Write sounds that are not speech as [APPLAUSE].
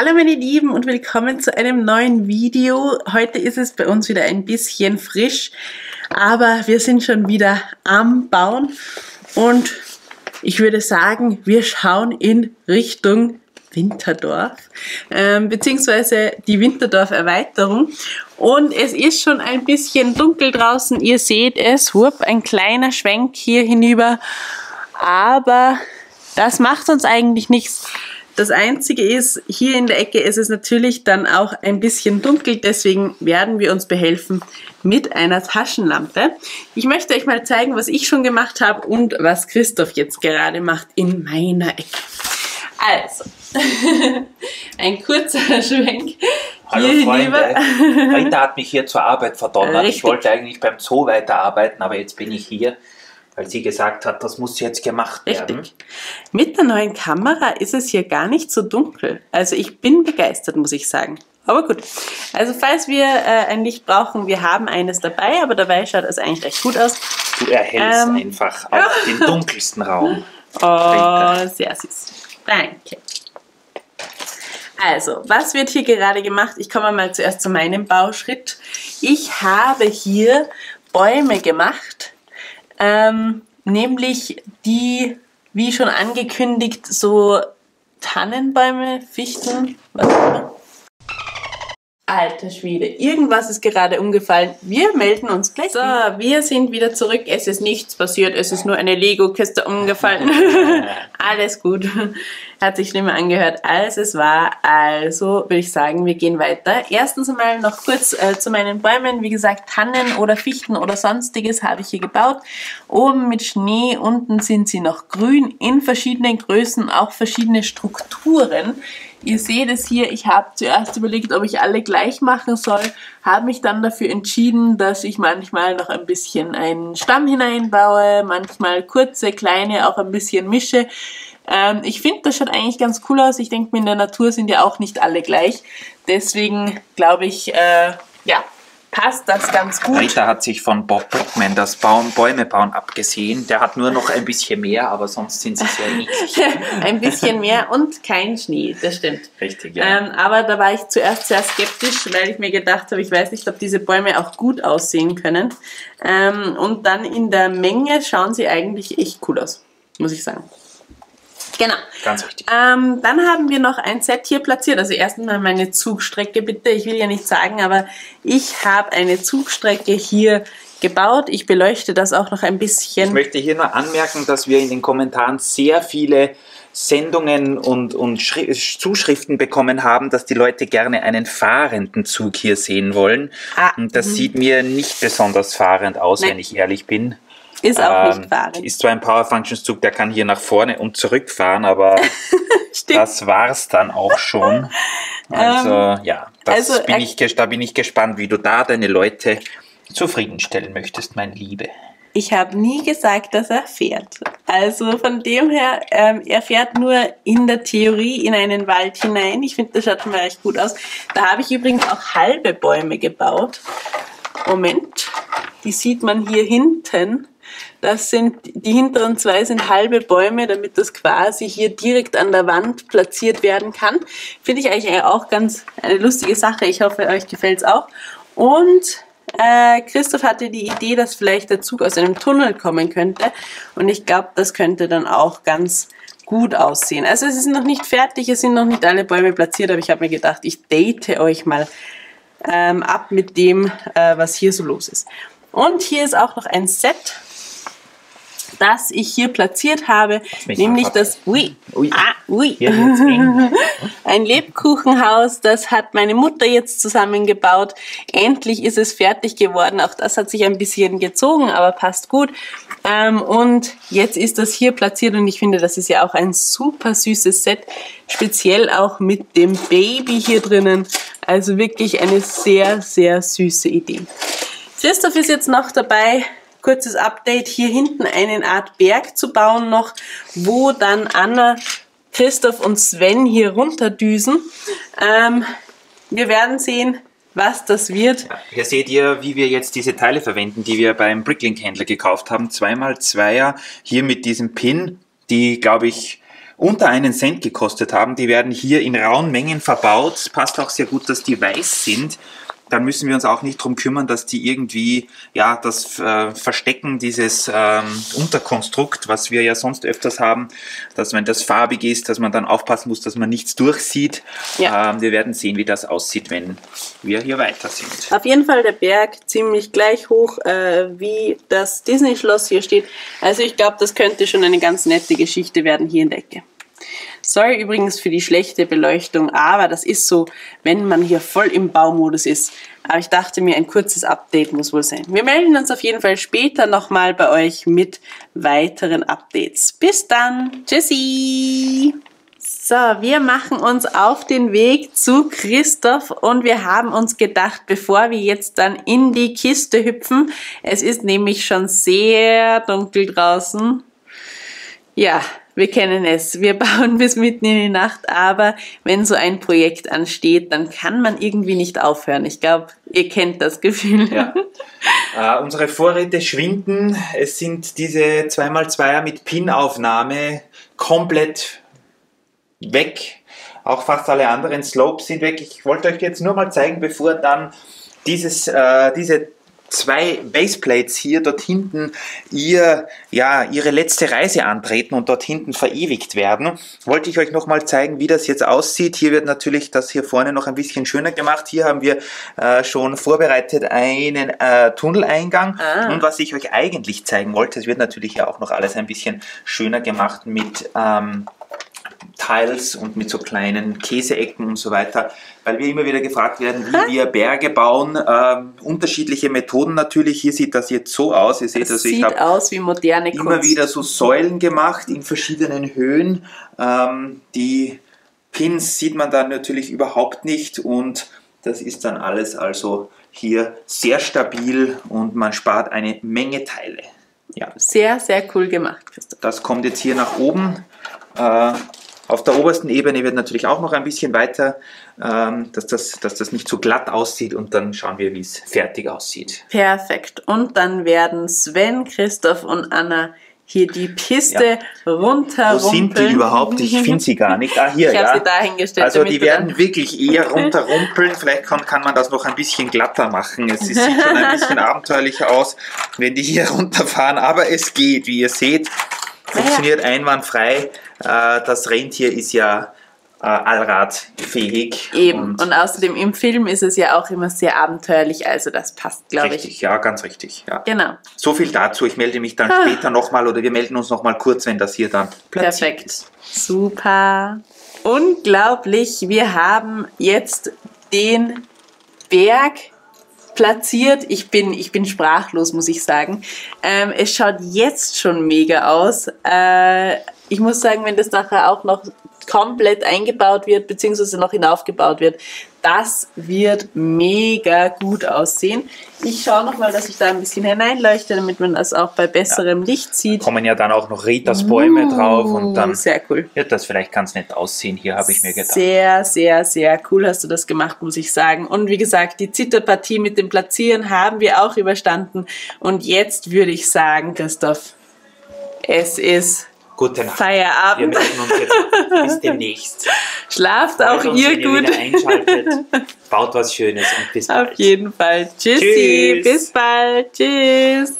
Hallo meine Lieben und willkommen zu einem neuen Video. Heute ist es bei uns wieder ein bisschen frisch, aber wir sind schon wieder am Bauen und ich würde sagen, wir schauen in Richtung Winterdorf, ähm, beziehungsweise die Winterdorf-Erweiterung. Und es ist schon ein bisschen dunkel draußen, ihr seht es, Wurp, ein kleiner Schwenk hier hinüber, aber das macht uns eigentlich nichts. Das Einzige ist, hier in der Ecke ist es natürlich dann auch ein bisschen dunkel, deswegen werden wir uns behelfen mit einer Taschenlampe. Ich möchte euch mal zeigen, was ich schon gemacht habe und was Christoph jetzt gerade macht in meiner Ecke. Also, [LAUGHS] ein kurzer Schwenk. Hallo hier Freunde. Rita hat mich hier zur Arbeit verdonnert. Richtig. Ich wollte eigentlich beim Zoo weiterarbeiten, aber jetzt bin ich hier, weil sie gesagt hat, das muss jetzt gemacht werden. Richtig. Mit der neuen Kamera ist es hier gar nicht so dunkel. Also ich bin begeistert, muss ich sagen. Aber gut. Also falls wir äh, ein Licht brauchen, wir haben eines dabei, aber dabei schaut es eigentlich recht gut aus. Du erhellst Ähm. einfach auch [LAUGHS] den dunkelsten Raum. Oh, sehr süß. Danke. Also, was wird hier gerade gemacht? Ich komme mal zuerst zu meinem Bauschritt. Ich habe hier Bäume gemacht, ähm, nämlich die, wie schon angekündigt, so Tannenbäume, Fichten, was auch immer. Alter Schwede, irgendwas ist gerade umgefallen. Wir melden uns gleich. So, wir sind wieder zurück. Es ist nichts passiert. Es ist nur eine Lego-Kiste umgefallen. [LAUGHS] Alles gut. Hat sich schlimmer angehört, als es war. Also würde ich sagen, wir gehen weiter. Erstens einmal noch kurz äh, zu meinen Bäumen. Wie gesagt, Tannen oder Fichten oder sonstiges habe ich hier gebaut. Oben mit Schnee, unten sind sie noch grün, in verschiedenen Größen, auch verschiedene Strukturen. Ihr seht es hier, ich habe zuerst überlegt, ob ich alle gleich machen soll, habe mich dann dafür entschieden, dass ich manchmal noch ein bisschen einen Stamm hineinbaue, manchmal kurze, kleine, auch ein bisschen mische. Ähm, ich finde, das schaut eigentlich ganz cool aus. Ich denke mir, in der Natur sind ja auch nicht alle gleich. Deswegen glaube ich, äh, ja, passt das ganz gut. Rita hat sich von Bob Brickman das Bauen, Bäume bauen abgesehen. Der hat nur noch ein bisschen mehr, aber sonst sind sie sehr [LAUGHS] ähnlich. ein bisschen mehr und kein Schnee, das stimmt. Richtig, ja. Ähm, aber da war ich zuerst sehr skeptisch, weil ich mir gedacht habe, ich weiß nicht, ob diese Bäume auch gut aussehen können. Ähm, und dann in der Menge schauen sie eigentlich echt cool aus, muss ich sagen. Genau. Ganz richtig. Ähm, dann haben wir noch ein Set hier platziert. Also erstmal meine Zugstrecke bitte. Ich will ja nicht sagen, aber ich habe eine Zugstrecke hier gebaut. Ich beleuchte das auch noch ein Ich bisschen. möchte hier nur anmerken, dass wir in den Kommentaren sehr viele Sendungen und, und Schri Zuschriften bekommen haben, dass die Leute gerne einen fahrenden Zug hier sehen wollen. Ah, und das sieht mir nicht besonders fahrend aus, Nein. wenn ich ehrlich bin. Ist auch Ähm, nicht fahrend. Ist zwar ein Power Functions Zug, der kann hier nach vorne und zurück fahren, aber [LAUGHS] das war's dann auch schon. [LAUGHS] Also ja, das also, bin äh, ich, da bin ich gespannt, wie du da deine Leute zufriedenstellen möchtest, mein Liebe. Ich habe nie gesagt, dass er fährt. Also von dem her, ähm, er fährt nur in der Theorie in einen Wald hinein. Ich finde, das schaut schon mal recht gut aus. Da habe ich übrigens auch halbe Bäume gebaut. Moment, die sieht man hier hinten. Das sind, die hinteren zwei sind halbe Bäume, damit das quasi hier direkt an der Wand platziert werden kann. Finde ich eigentlich auch ganz eine lustige Sache. Ich hoffe, euch gefällt's auch. Und äh, Christoph hatte die Idee, dass vielleicht der Zug aus einem Tunnel kommen könnte. Und ich glaube, das könnte dann auch ganz gut aussehen. Also es ist noch nicht fertig, es sind noch nicht alle Bäume platziert, aber ich habe mir gedacht, ich date euch mal ähm, ab mit dem, äh, was hier so los ist. Und hier ist auch noch ein Set, das ich hier platziert habe, nämlich das Ui, Ui. Ah, ui. [LAUGHS] Ein Lebkuchenhaus, das hat meine Mutter jetzt zusammengebaut. Endlich ist es fertig geworden. Auch das hat sich ein bisschen gezogen, aber passt gut. Ähm, und jetzt ist das hier platziert und ich finde, das ist ja auch ein super süßes Set. Speziell auch mit dem Baby hier drinnen. Also wirklich eine sehr, sehr süße Idee. Christoph ist jetzt noch dabei, kurzes Update, hier hinten eine Art Berg zu bauen noch, wo dann Anna, Christoph und Sven hier runterdüsen. Ähm, wir werden sehen, was das wird. Hier seht ihr, wie wir jetzt diese Teile verwenden, die wir beim Bricklink-Händler gekauft haben. Zweimal Zweier, hier mit diesem Pin, die, glaube ich, unter einen Cent gekostet haben. Die werden hier in rauen Mengen verbaut. Passt auch sehr gut, dass die weiß sind dann müssen wir uns auch nicht darum kümmern, dass die irgendwie ja das äh, Verstecken dieses ähm, Unterkonstrukt, was wir ja sonst öfters haben, dass wenn das farbig ist, dass man dann aufpassen muss, dass man nichts durchsieht. Ja. Ähm, wir werden sehen, wie das aussieht, wenn wir hier weiter sind. Auf jeden Fall der Berg ziemlich gleich hoch, äh, wie das Disney-Schloss hier steht. Also ich glaube, das könnte schon eine ganz nette Geschichte werden hier in der Ecke. Sorry übrigens für die schlechte Beleuchtung, aber das ist so, wenn man hier voll im Baumodus ist. Aber ich dachte mir, ein kurzes Update muss wohl sein. Wir melden uns auf jeden Fall später nochmal bei euch mit weiteren Updates. Bis dann. Tschüssi. So, wir machen uns auf den Weg zu Christoph und wir haben uns gedacht, bevor wir jetzt dann in die Kiste hüpfen, es ist nämlich schon sehr dunkel draußen. Ja, wir kennen es. Wir [LAUGHS] bauen bis mitten in die Nacht, aber wenn so ein Projekt ansteht, dann kann man irgendwie nicht aufhören. Ich glaube, ihr kennt das Gefühl. Ja. [LAUGHS] äh, unsere Vorräte schwinden. Es sind diese 2x2er mit Pin-Aufnahme komplett weg. Auch fast alle anderen Slopes sind weg. Ich wollte euch jetzt nur mal zeigen, bevor dann dieses, äh, diese zwei Baseplates hier dort hinten ihr, ja, ihre letzte Reise antreten und dort hinten verewigt werden, wollte ich euch nochmal zeigen, wie das jetzt aussieht. Hier wird natürlich das hier vorne noch ein bisschen schöner gemacht. Hier haben wir äh, schon vorbereitet einen äh, Tunneleingang. Ah. Und was ich euch eigentlich zeigen wollte, es wird natürlich ja auch noch alles ein bisschen schöner gemacht mit ähm, Tiles und mit so kleinen Käseecken und so weiter, weil wir immer wieder gefragt werden, wie wir [LAUGHS] Berge bauen. Ähm, unterschiedliche Methoden natürlich. Hier sieht das jetzt so aus. Ihr seht, das also ich sieht aus wie moderne Kunst. Immer wieder so Säulen gemacht in verschiedenen Höhen. Ähm, die Pins sieht man dann natürlich überhaupt nicht und das ist dann alles also hier sehr stabil und man spart eine Menge Teile. Ja. Sehr, sehr cool gemacht, Christoph. Das kommt jetzt hier nach oben. Äh, auf der obersten Ebene wird natürlich auch noch ein bisschen weiter, ähm, dass, das, dass das nicht so glatt aussieht und dann schauen wir, wie es fertig aussieht. Perfekt. Und dann werden Sven, Christoph und Anna hier die Piste ja. runter. Wo sind die überhaupt? Ich finde sie gar nicht. Ah, hier, ich ja. sie dahingestellt. Also die werden wirklich eher runterrumpeln. Vielleicht kann, kann man das noch ein bisschen glatter machen. Es sieht schon ein bisschen [LAUGHS] abenteuerlicher aus, wenn die hier runterfahren. Aber es geht, wie ihr seht. Funktioniert einwandfrei. Äh, das Rentier ist ja äh, allradfähig. Eben. Und, und, außerdem im Film ist es ja auch immer sehr abenteuerlich, also das passt, glaube ich. Richtig, ja, ganz richtig. Ja. Genau. So viel dazu. Ich melde mich dann ah. später nochmal oder wir melden uns nochmal kurz, wenn das hier dann Perfekt. Ist. Super. Unglaublich. Wir haben jetzt den Berg platziert. Ich bin, ich bin sprachlos, muss ich sagen. Ähm, es schaut jetzt schon mega aus. Äh, ich muss sagen, wenn das nachher auch noch komplett eingebaut wird, beziehungsweise noch hinaufgebaut wird, das wird mega gut aussehen. Ich schaue nochmal, dass ich da ein bisschen hineinleuchte, damit man das auch bei besserem ja. Licht sieht. Da kommen ja dann auch noch Ritas Bäume uh, drauf und dann sehr cool. wird das vielleicht ganz nett aussehen. Hier habe ich mir gedacht. Sehr, sehr, sehr cool hast du das gemacht, muss ich sagen. Und wie gesagt, die Zitterpartie mit dem Platzieren haben wir auch überstanden. Und jetzt würde ich sagen, Christoph, es ist Gute Nacht. Feierabend. Wir melden uns jetzt bis demnächst. [LAUGHS] Schlaft auch uns, ihr gut. Ihr einschaltet. [LAUGHS] Baut was Schönes und bis bald. Auf jeden Fall. Tschüssi. Tschüss. Bis bald. Tschüss.